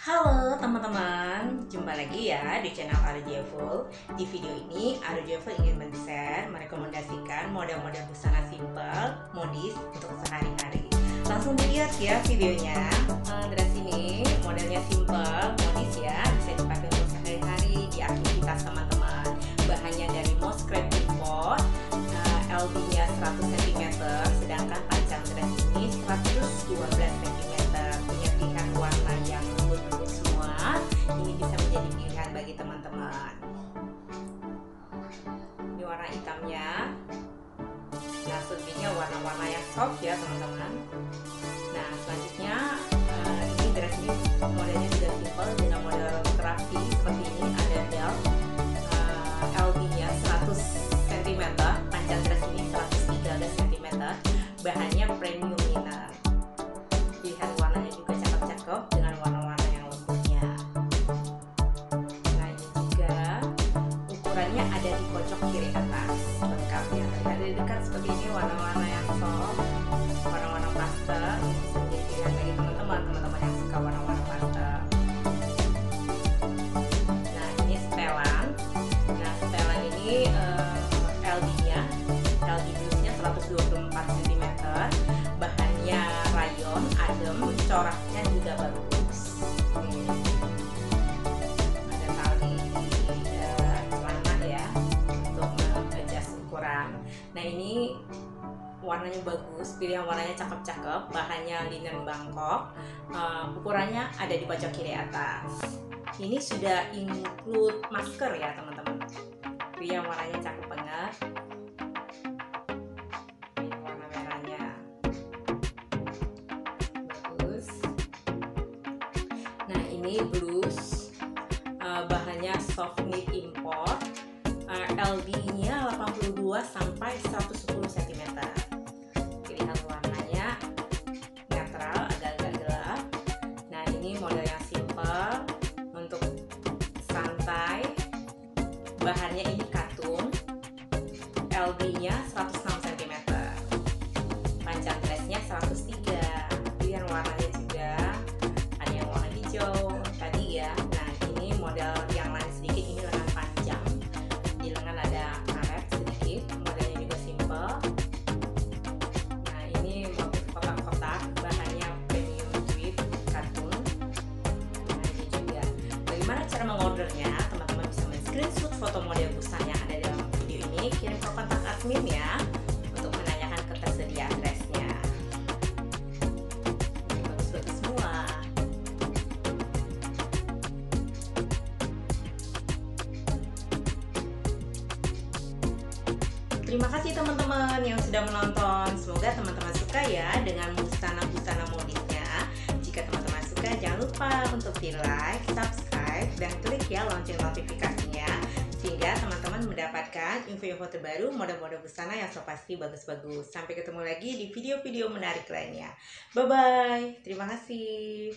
Halo teman-teman, jumpa lagi ya di channel Aru Jefful. Di video ini Aru Jefful ingin men-share, merekomendasikan model-model busana simple, modis untuk sehari-hari. Langsung dilihat ya videonya. Uh, dress ini modelnya simple, modis ya, bisa dipakai untuk sehari-hari di aktivitas teman-teman. Bahannya dari Moscrete import, uh, LB-nya 100 cm, sedangkan panjang dress ini 112 cm. Warna-warna yang soft ya teman-teman. Nah, selanjutnya uh, ini dress ini modelnya sudah simple dengan model kerapi seperti ini ada belt uh, LB-nya 100 cm, panjang dress ini 113 cm, bahannya premium linen. Pilihan warnanya juga cakep-cakep dengan warna-warna yang lembutnya. Nah, juga ukurannya ada di pojok kiri atas lengkap ya. Lihat dari dekat seperti ini warna-warna ini warnanya bagus, pilihan warnanya cakep-cakep, bahannya linen Bangkok, eh, ukurannya ada di pojok kiri atas. Ini sudah include masker ya teman-teman. Pilihan warnanya cakep banget. Ini warna merahnya bagus. Nah ini blus, Eh, bahannya soft knit import, Eh, LD-nya 82 sampai 110 Bahannya ini katun, LD-nya 106 cm, panjang dressnya 103. Pilihan warnanya juga ada yang warna hijau tadi ya. Nah ini model yang lain sedikit ini lengan panjang. Di lengan ada karet sedikit, modelnya juga simple. Nah ini motif kotak-kotak, bahannya premium tweed katun. Nah ini juga. Bagaimana cara mengordernya? Foto model busana yang ada dalam video ini, kirim ke kontak admin ya untuk menanyakan ketersediaan dressnya. Bagus-bagus semua. Terima kasih teman-teman yang sudah menonton. Semoga teman-teman suka ya dengan busana-busana modisnya. Jika teman-teman suka, jangan lupa untuk di like, subscribe, dan klik ya lonceng notifikasinya sehingga teman-teman mendapatkan info-info terbaru model-model busana yang so pasti bagus-bagus. Sampai ketemu lagi di video-video menarik lainnya. Bye bye. Terima kasih.